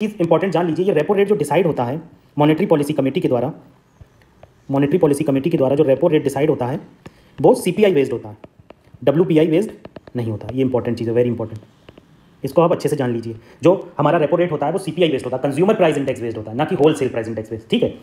चीज़ important जान लीजिए, ये रेपो रेट जो डिसाइड होता है मॉनेटरी पॉलिसी कमेटी के द्वारा मॉनेटरी पॉलिसी कमेटी के द्वारा जो रेपो रेट डिसाइड होता है, वो सी पी आई बेस्ड होता है। डब्ल्यू पी आई बेस्ड नहीं होता। ये इंपॉर्टेंट चीज़ है वेरी इंपॉर्टेंट इसको आप अच्छे से जान लीजिए। जो हमारा रेपो रेट होता है, वो सी पी आई बेस्ड होता है कंज्यूमर प्राइस इंडेक्स बेस्ड होता है, ना कि wholesale price index based ठीक है?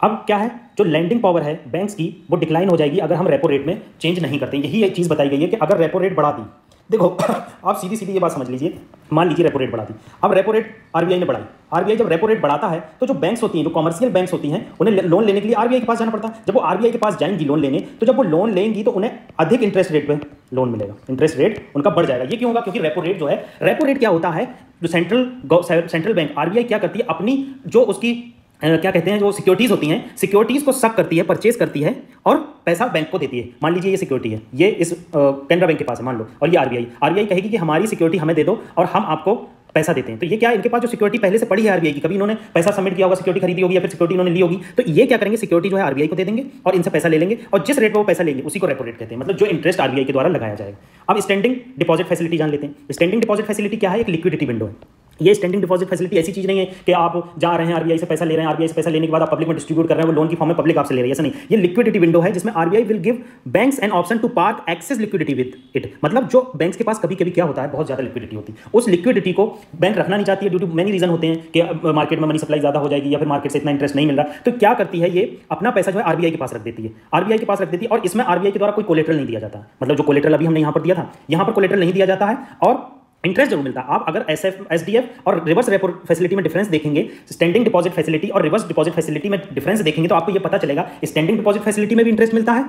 अब क्या है? जो लैंडिंग पावर है बैंक्स की, वो डिक्लाइन हो जाएगी अगर हम रेपो रेट में चेंज नहीं करते यही एक चीज़ बताई गई है कि अगर रेपो रेट बढ़ा दी देखो, आप सीधी सीधी ये बात समझ लीजिए। मान लीजिए रेपो रेट बढ़ा दी। अब रेपो रेट आरबीआई ने बढ़ाई। आरबीआई जब रेपो रेट बढ़ाता है तो जो बैंक्स होती हैं, जो कॉमर्शियल बैंक्स होती हैं, उन्हें लोन लेने के लिए आरबीआई के पास जाना पड़ता। है जब वो आरबीआई के पास जाएँगी लोन लेने तो जब वो लोन लेंगी तो उन्हें अधिक इंटरेस्ट रेट पे लोन मिलेगा। इंटरेस्ट रेट उनका बढ़ जाएगा। ये क्यों होगा? क्योंकि रेपो रेट जो है रेपो रेट क्या होता है? जो सेंट्रल सेंट्रल बैंक आरबीआई क्या करती है? अपनी जो उसकी क्या कहते हैं, जो सिक्योरिटीज़ होती हैं सिक्योरिटीज़ को सक करती है परचेज करती है, और पैसा बैंक को देती है। मान लीजिए ये सिक्योरिटी है। ये इस कैनरा बैंक के पास है, मान लो। और ये आरबीआई आरबीआई कहेगी कि हमारी सिक्योरिटी हमें दे दो, और हम आपको पैसा देते हैं। तो ये क्या इनके पास जो सिक्योरिटी पहले से पड़ी है आरबीआई की, कभी इन्होंने पैसा सबमिट किया होगा सिक्योरिटी खरीदी होगी, या फिर सिक्योरिटी इन्होंने ली होगी तो ये क्या करेंगे सिक्योरिटी जो है आरबीआई को दे देंगे, और इनसे पैसा ले लेंगे, और जिस रेट पर वो पैसा लेंगे, उसी को रेपो रेट कहते हैं। मतलब जो इंटरेस्ट आरबीआई के द्वारा लगाया जाएगा। अब स्टैंडिंग डिपॉजिट फैसिलिटी जान लेते हैं। स्टैंडिंग डिपॉजिट फैसिलिटी क्या है? एक लिक्विडिटी विंडो है। ये स्टैंडिंग डिपॉजिट फैसिलिटी ऐसी चीज़ नहीं है कि आप जा रहे हैं आरबीआई से पैसा ले रहे हैं आरबीआई से पैसा लेने के बाद आप पब्लिक में डिस्ट्रीब्यूट कर रहे हैं, वो लोन की फॉर्म में पब्लिक आपसे ले रही है। ऐसा नहीं। ये लिक्विडिटी विंडो है जिसमें RBI will give banks an option to park excess liquidity with it मतलब जो बैंक के पास कभी कभी क्या होता है, बहुत ज़्यादा लिक्विडिटी होती है। उस लिक्विडिटी को बैंक रखना नहीं चाहती है ड्यू टू मेनी रीजन होते हैं कि मार्केट में मनी सप्लाई ज़्यादा हो जाएगी या फिर मार्केट से इतना इंटरेस्ट नहीं मिल रहा। तो क्या करती है ये? अपना पैसा जो है आरबीआई के पास रख देती है। आरबीआई के पास रख देती है और इसमें आरबीआई के द्वारा कोई कोलेट्रल नहीं दिया जाता। मतलब जो कोलेट्रल अभी हमने यहाँ पर दिया था, यहाँ पर कोलेट्रल नहीं दिया जाता है और इंटरेस्ट ज़रूर मिलता है। आप अगर S F S D F और रिवर्स रेपो फैसिलिटी में डिफरेंस देखेंगे स्टैंडिंग डिपॉजिट फैसिलिटी और रिवर्स डिपॉजिट फैसिलिटी में डिफरेंस देखेंगे तो आपको यह पता चलेगा स्टैंडिंग डिपॉजिट फैसिलिटी में भी इंटरेस्ट मिलता है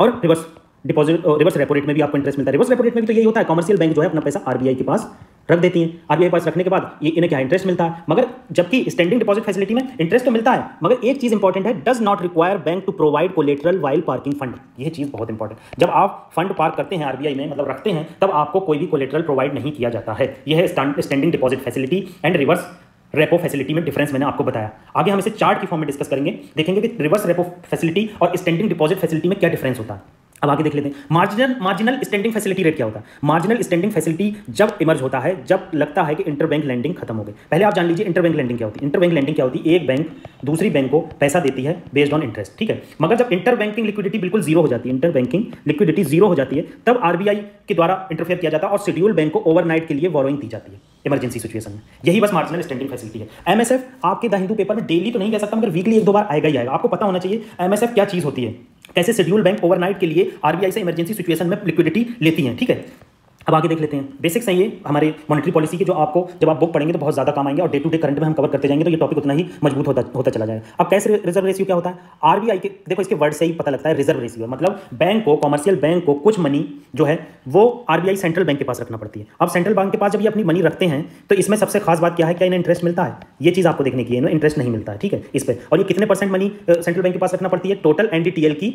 और reverse deposit reverse repo rate में भी आपको इंटरेस्ट मिलता है। रिवर्स रेपो रेट में भी तो यही होता है। कमर्शियल बैंक जो है अपना पैसा आरबीआई के पास रख देती हैं। आरबीआई पास रखने के बाद ये इन्हें क्या इंटरेस्ट मिलता है? मगर जबकि स्टैंडिंग डिपॉजिट फैसिलिटी में इंटरेस्ट तो मिलता है, मगर एक चीज़ इंपॉर्टेंट है does not require bank to provide collateral while parking fund ये चीज़ बहुत इंपॉर्टेंट जब आप फंड पार्क करते हैं आरबीआई में मतलब रखते हैं, तब आपको कोई भी कोलेटरल प्रोवाइड नहीं किया जाता है। यह standing deposit facility and reverse repo facility में डिफरेंस मैंने आपको बताया। आगे हम इसे चार्ट की फॉर्म में डिस्कस करेंगे। देखेंगे कि रिवर्स रेपो फैसिलिटी और स्टैंडिंग डिपॉजिट फैसिलिटी में क्या डिफरेंस होता है। अब आगे देख लेते हैं। Marginal marginal standing facility rate क्या होता है? मार्जिनल स्टैंडिंग फैसिलिटी जब इमर्ज होता है, जब लगता है कि इंटरबैंक लैंडिंग खत्म हो गई। पहले आप जान लीजिए इंटरबैंक लैंडिंग क्या होती है। इंटरबैंक लैंडिंग क्या होती है? एक बैंक दूसरी बैंक को पैसा देती है बेस्ड ऑन इंटरेस्ट ठीक है? मगर जब इंटर बैंकिंग लिक्विडिटी बिल्कुल ज़ीरो हो जाती है इंटर बैंकिंग लिक्विडिटी ज़ीरो हो जाती है, तब आरबीआई के द्वारा इंटरफेयर किया जाता है और शेड्यूल बैंक को ओवरनाइट के लिए बोरोइंग दी जाती है इमरजेंसी सिचुएशन में। यही बस मार्जिनल स्टैंडिंग फैसिलिटी है। एमएसएफ आपके द हिंदू पेपर में डेली तो नहीं कह सकता, मगर वीकली एक दो बार आएगा ही आएगा। आपको पता होना चाहिए एमएसएफ क्या चीज़ होती है? कैसे शेड्यूल बैंक ओवरनाइट के लिए आरबीआई से इमरजेंसी सिचुएशन में लिक्विडिटी लेती है, ठीक है? अब आगे देख लेते हैं। बेसिक्स हैं ये, हमारे मॉनिटरी पॉलिसी के, जो आपको जब आप बुक पढ़ेंगे तो बहुत ज़्यादा काम आएँगे और डे टू डे करंट में हम कवर करते जाएँगे तो ये टॉपिक उतना ही मज़बूत होता होता चला जाएगा। अब कैसे रिज़र्व रेशियो क्या होता है? आरबीआई के, देखो इसके वर्ड से ही पता लगता है रिज़र्व रेशियो मतलब बैंक को कॉमर्शियल बैंक को कुछ मनी जो है, वो आरबीआई सेंट्रल बैंक के पास रखना पड़ती है। अब सेंट्रल बैंक के पास जब ये अपनी मनी रखते हैं तो इसमें सबसे खास बात क्या है? क्या इन्हें इंटरेस्ट मिलता है? ये चीज़ आपको देखने की है इंटरेस्ट नहीं मिलता है ठीक है? इस पर और ये कितने परसेंट मनी सेंट्रल बैंक के पास रखना पड़ती है? टोटल एनडीटीएल की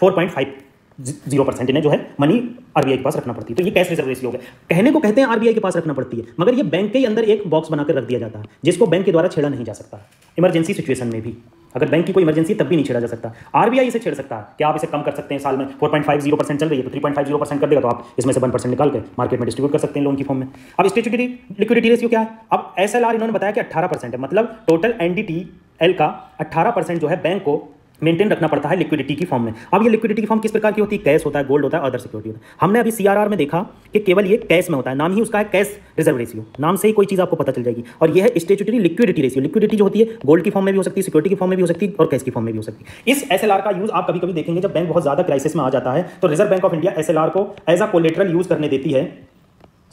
four point five zero percent इन्हें जो है मनी आरबीआई के पास रखना पड़ती है। तो ये कैश रिज़र्व रेशियो है कहने को कहते हैं आरबीआई के पास रखना पड़ती है, मगर ये बैंक के अंदर एक बॉक्स बनाकर रख दिया जाता है, जिसको बैंक के द्वारा छेड़ा नहीं जा सकता इमरजेंसी सिचुएशन में भी। अगर बैंक की कोई इमरजेंसी तब भी नहीं छेड़ा जा सकता। आरबीआई इसे छेड़ सकता है। कि आप इसे कम कर सकते हैं साल में? 4.50 परसेंट चल रही है तो 3.50 परसेंट कर देगा तो आप इसमें से वन परसेंट निकाल के मार्केट में डिस्ट्रीब्यूट कर सकते हैं लोन की फॉर्म में। अब स्टेचुटरी लिक्विडिटी रेशियो क्या है? अब एसएलआर इन्होंने बताया कि परसेंट है। मतलब टोटल एनडीटी एल का अट्ठारह जो है बैंक को मेंटेन रखना पड़ता है लिक्विडिटी की फॉर्म में। अब ये लिक्विडिटी की फॉर्म किस प्रकार की होती है? कैश होता है, गोल्ड होता है अदर सिक्योरिटी होता है। हमने अभी सीआरआर में देखा कि केवल ये कैश में होता है, नाम ही उसका है कैश रिज़र्व रेशियो नाम से ही कोई चीज़ आपको पता चल जाएगी। और यह स्टेचुटरी लिक्विडिटी रेशियो लिक्विडिटी जो होती है गोल्ड की फॉर्म में भी हो सकती है सिक्योरिटी की फॉर्म में भी हो सकती है और कैश की फॉर्म में भी हो सकती है। इस एस का यूज़ आप कभी कभी देखेंगे, जब बैंक बहुत ज़्यादा क्राइसिस में आ जाता है तो Reserve Bank of India SLR को एज अ कोलेट्रल यूज़ करने देती है।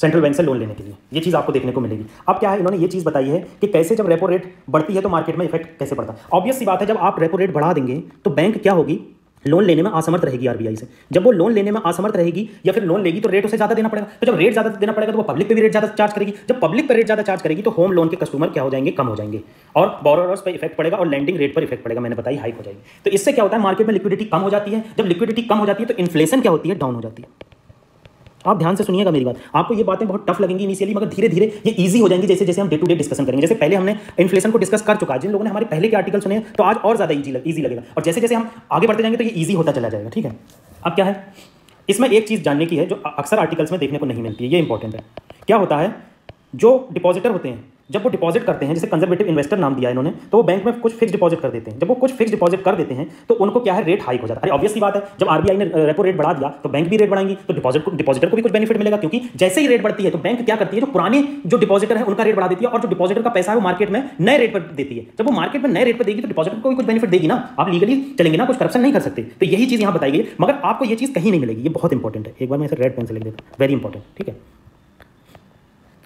सेंट्रल बैंक से लोन लेने के लिए। ये चीज़ आपको देखने को मिलेगी। अब क्या है, इन्होंने ये चीज़ बताई है कि कैसे जब रेपो रेट बढ़ती है तो मार्केट में इफ़ेक्ट कैसे पड़ता है। ऑब्वियस सी बात है, जब आप रेपो रेट बढ़ा देंगे तो बैंक क्या होगी? लोन लेने में असमर्थ रहेगी आरबीआई से। जब वो लोन लेने में असमर्थ रहेगी या फिर लोन लेगी तो रेट उसे ज़्यादा देना पड़ेगा। तो जब रेट ज़्यादा देना पड़ेगा तो वो पब्लिक पे भी रेट ज़्यादा चार्ज करेगी। जब पब्लिक पर रेट ज़्यादा चार्ज करेगी तो होम लोन के कस्टमर क्या हो जाएँगे? कम हो जाएँगे। और बोरोवर्स पर इफ़ेक्ट पड़ेगा और लैंडिंग रेट पर इफ़ेक्ट पड़ेगा। मैंने बताई हाइक हो जाएगी। तो इससे क्या होता है मार्केट में लिक्विडिटी कम हो जाती है। जब लिक्विडिटी कम हो जाती है तो इन्फ्लेशन क्या होती है? डाउन हो जाती है। आप ध्यान से सुनिएगा मेरी बात। आपको ये बातें बहुत टफ लगेंगी इनिशियली मगर धीरे धीरे ये इजी हो जाएँगी, जैसे जैसे हम डे टू डे डिस्कशन करेंगे। जैसे पहले हमने इन्फ्लेशन को डिस्कस कर चुका है, जिन लोगों ने हमारे पहले के आर्टिकल सुने तो आज और ज़्यादा ईजी ईजी लगेगा। और जैसे जैसे हम आगे बढ़ते जाएँगे तो ये ईजी होता चला जाएगा, ठीक है? अब क्या है? इसमें एक चीज़ जानने की है, जो अक्सर आर्टिकल्स में देखने को नहीं मिलती है, ये इंपॉर्टेंट है। क्या होता है? जो डिपॉजिटर होते हैं जब वो डिपॉजिट करते हैं, जैसे कंजर्वेटिव इन्वेस्टर नाम दिया इन्होंने तो वो बैंक में कुछ फिक्स डिपॉजिट कर देते हैं। जब वो कुछ फिक्स डिपॉजिट कर देते हैं तो उनको क्या है? रेट हाइक हो जाता है। ऑब्वियसली बात है, जब आरबीआई ने रेपो रेट बढ़ा दिया तो बैंक भी रेट बढ़ाएँगी तो डिपॉजिट डिपॉजिटर को भी कुछ बेनिफिट मिलेगा, क्योंकि जैसे ही रेट बढ़ती है तो बैंक क्या करती है? जो पुराने जो डिपॉजिटर है, उनका रेट बढ़ा देती है, और जो डिपॉजिटर का पैसा है, वो मार्केट में नए रेट पर देती है। जब वो मार्केट में नए रेट पर देगी तो डिपॉजिटर को भी कुछ बेनिफिट देगी ना। आप लीगली चलेंगे ना, कुछ करप्शन नहीं कर सकते। तो यही चीज़ यहाँ बताई गई मगर आपको ये चीज़ कहीं नहीं मिलेगी। ये बहुत इंपॉर्टेंट है। एक बार मैं रेड पेन से लिख देता वेरी इंपॉर्टेंट ठीक है?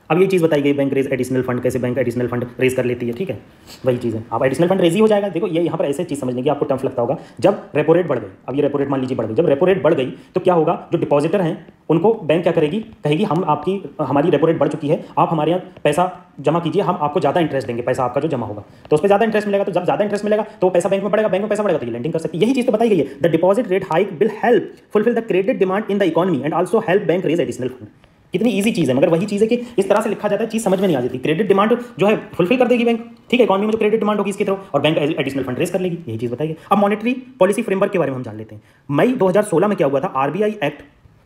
अब ये चीज़ बताई गई बैंक रेज एडिशनल फंड कैसे बैंक एडिशनल फंड रेज कर लेती है, ठीक है? वही चीज़ है। अब एडिशनल फंड रेज ही हो जाएगा। देखो, ये यहाँ पर ऐसे चीज़ समझने की आपको टफ लगता होगा। जब रेपो रेट बढ़ गई, अब ये रेपो रेट मान लीजिए बढ़ गई, जब रेपो रेट बढ़ गई तो क्या होगा? जो डिपॉजिटर हैं, उनको बैंक क्या करेगी? कहेगी, हम आपकी, हमारी रेपो रेट बढ़ चुकी है, आप हमारे यहाँ पैसा जमा कीजिए, हम आपको ज़्यादा इंटरेस्ट देंगे, पैसा आपका जो जमा होगा। तो उस पर ज़्यादा इंटरेस्ट मिलेगा तो जब ज़्यादा इंटरेस्ट मिलेगा तो पैसा बैंक में पड़ेगा बैंक में पैसा पड़ेगा तो लेंडिंग कर सकती है। यही चीज़ तो बताई गई है। The deposit rate hike will help fulfil the credit demand in the economy and also help bank raise additional fund कितनी ईजी चीज़ है, मगर वही चीज़ है कि इस तरह से लिखा जाता है, चीज़ समझ में नहीं आ जाती। क्रेडिट डिमांड जो है फुलफिल कर देगी बैंक ठीक है इकॉनमी में जो क्रेडिट डिमांड होगी इसके तरफ़, और बैंक एडिशनल फंड रेस कर लेगी, यही चीज़ बताइए अब मॉनिटरी पॉलिसी फ्रेमवर्क के बारे में हम जान लेते हैं। मई 2016 में क्या हुआ था? आरबीआई एक्ट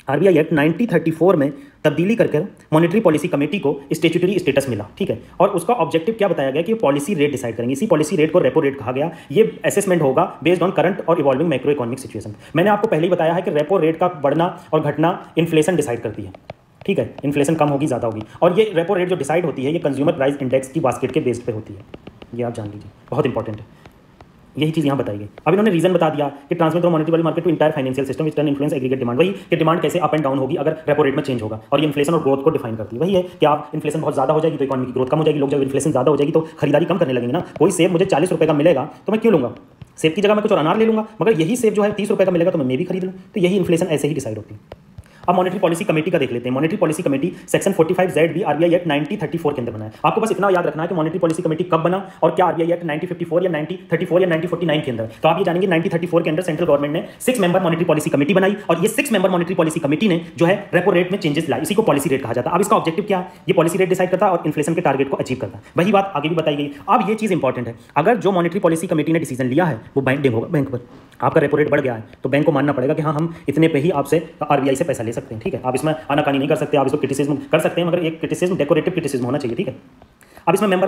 आरबीआई एक्ट 1934 में तब्दीली करके मॉनिटरी पॉलिसी कमेटी को स्टेचुटरी स्टेटस मिला। ठीक है, और उसका ऑब्जेक्टिव क्या बताया गया कि पॉलिसी रेट डिसाइड करेंगे। इसी पॉलिसी रेट को रेपो रेट कहा गया। ये असेसमेंट होगा बेस्ड ऑन करंट और इवॉल्विंग माइक्रो इकोनॉमिक सिचुएशन मैंने आपको पहले ही बताया है कि रेपो रेट का बढ़ना और घटना इन्फ्लेशन डिसाइड करती है। ठीक है इन्फ्लेशन कम होगी, ज़्यादा होगी। और ये रेपो रेट जो डिसाइड होती है, ये कंज्यूमर प्राइस इंडेक्स की बास्केट के बेस पे होती है। ये आप जान लीजिए, बहुत इंपॉर्टेंट है। यही चीज़ यहाँ बताई गई। अब इन्होंने रीजन बता दिया कि transfer from monetary market to entire financial system which turn influence aggregate demand वही कि डिमांड कैसे अप एंड डाउन होगी अगर रेपो रेट में चेंज होगा। और ये इन्फ्लेशन और ग्रोथ को डिफाइन करती है। वही है कि आप इन्फ्लेशन बहुत ज़्यादा हो जाएगी तो इकॉनमी की ग्रोथ कम हो जाएगी, लोग जब इन्फ्लेशन ज़्यादा हो जाएगी तो खरीदारी कम करने लगेंगे ना। कोई सेब मुझे चालीस रुपये का मिलेगा तो मैं क्यों लूँगा? सेब की जगह मैं कुछ और अनार ले लूँगा, मगर यही सेब जो है तीस रुपये का मिलेगा तो मैं भी खरीद लूँ। तो यही इन्फ्लेशन ऐसे ही डिसाइड होती है। अब मॉनिटरी पॉलिसी कमेटी का देख लेते हैं। Monetary policy committee section 45 Z B RBI act 1934 के अंदर बना है। आपको बस इतना याद रखना है कि मॉनिटरी पॉलिसी कमेटी कब बना और क्या आरबीआई एक्ट 1954 या 1934 या 1949 के अंदर। तो आप ये जानेंगे 1934 के अंदर सेंट्रल गवर्नमेंट ने six member monetary policy committee बनाई और ये six member monetary policy committee ने जो है रेपो रेट में चेंजेस लाई इसी को पॉलिसी रेट कहा जाता है। अब इसका ऑब्जेक्टिव क्या? ये पॉलिसी रेट डिसाइड करता और इन्फ्लेशन के टारगेट को अचीव करता। वही बात आगे भी बताई गई। अब ये चीज़ इंपॉर्टेंट है। अगर जो मॉनिटरी पॉलिसी कमेटी ने डिसीज़न लिया है, वो बाइंडिंग होगा बैंक पर। आपका रेपो रेट बढ़ गया है तो बैंक को मानना पड़ेगा कि हाँ हम इतने पे ही आपसे आरबीआई से पैसा ले सकते हैं, ठीक है? आप इसमें आनाकानी नहीं कर सकते, आप इसको क्रिटिसिज्म कर सकते हैं, मगर एक क्रिटिसिज्म डेकोरेटिव क्रिटिसिज्म होना चाहिए, ठीक है? अब इसमें मेंबर